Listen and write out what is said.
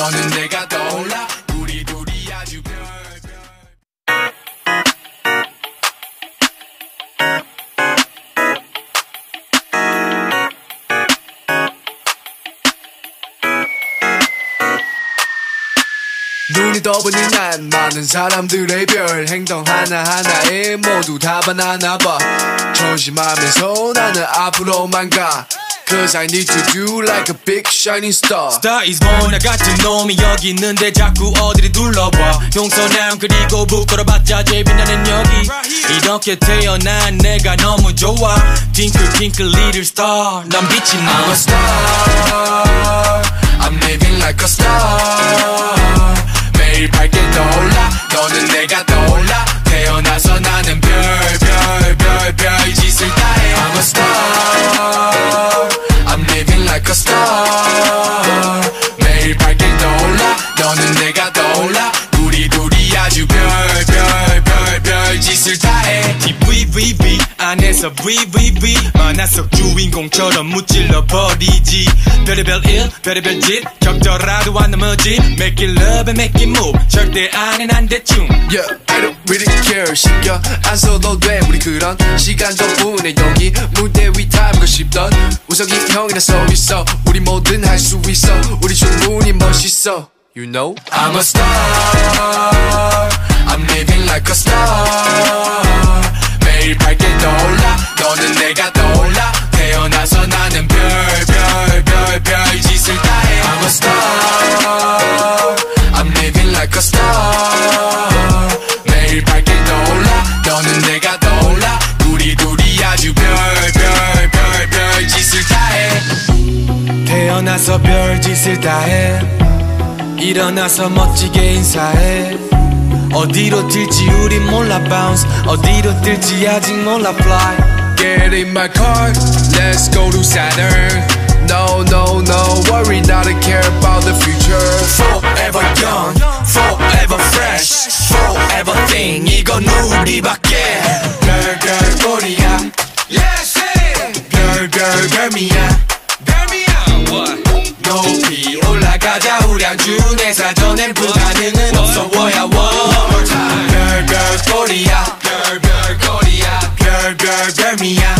너는 내가 떠올라. 우리 둘이 아주 별별 눈이 떠보니 난 많은 사람들의 별. 행동 하나하나에 모두 다 바나나 봐. 조심하면서 나는 앞으로만 가. Cause I need to do like a big shining star Star is born 나 같은 놈이 여기 있는데 자꾸 어디를 둘러봐 용서남 그리고 부끄러봤자 제일 빛나는 여기 이렇게 태어난 내가 너무 좋아 Twinkle twinkle little star 난 빛이 I'm 나 a star 안에서 VVV 만화 속 주인공처럼 무찔러 버리지. 별의별 일 별의별 짓 적절하도 안 넘어지. Make it love and make it move. 절대 안엔 안 대충. Yeah, I don't really care. 신경 안 써도 돼 우리 그런 시간 덕분에. 여기 무대 위 타고 싶던 우석이 형이나 서 있어 우리 뭐든 할 수 있어. 우리 충분히 멋있어. You know? I'm a star. I'm living like a star. 매일 밝게 떠올라 너는 내가 떠올라. 태어나서 나는 별 별 별 별 짓을 다해. I'm a star. I'm living like a star. 매일 밝게 떠올라. 너는 내가 떠올라. 우리 둘이 아주 별 별 별 별 짓을 다해. 태어나서 별짓을 다해. 일어나서 멋지게 인사해. 어디로 튈지 우린 몰라. Bounce. 어디로 뛸지 아직 몰라. Fly Get in my car, let's go to Saturn. No, no, no, worry not to care about the future. Forever young, forever fresh Forever thing 이건 우리밖에 별별 꼬리야, 별별 별미야. 높이 올라가자 우량주 내 사전엔 불가능은 없어 워야 별별 별